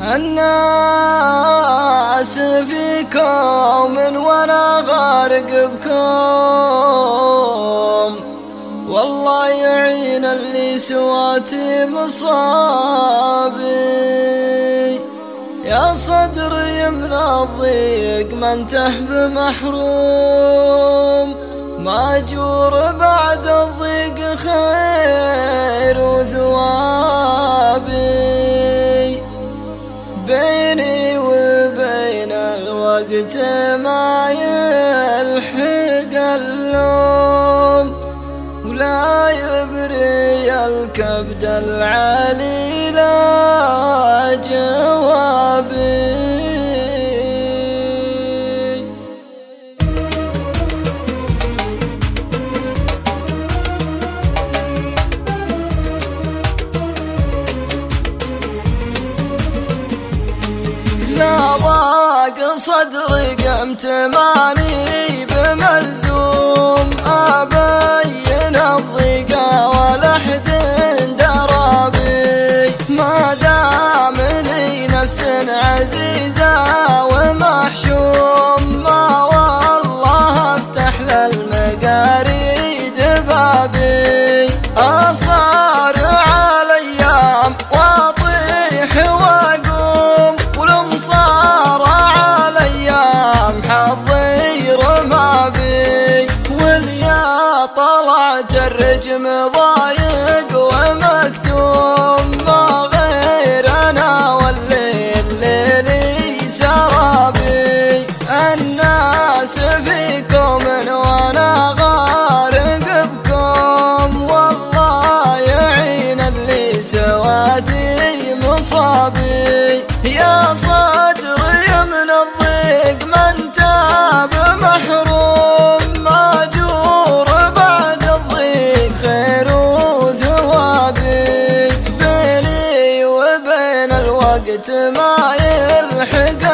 الناس فيكم وأنا غارق بكم. والله يعين اللي سواتي مصابي. يا صدري من الضيق ما انته بمحروم ماجور الوقت ما يلحق اللوم ولا يبري الكبد العلي لا صدري قمت ماني بملزوم. أبين الضيقة ولحد درابي. ما دام لي نفس عزيزة ومحشوم. ما والله أفتح للمقاريد طلعت الرجم الوقت ما يلحق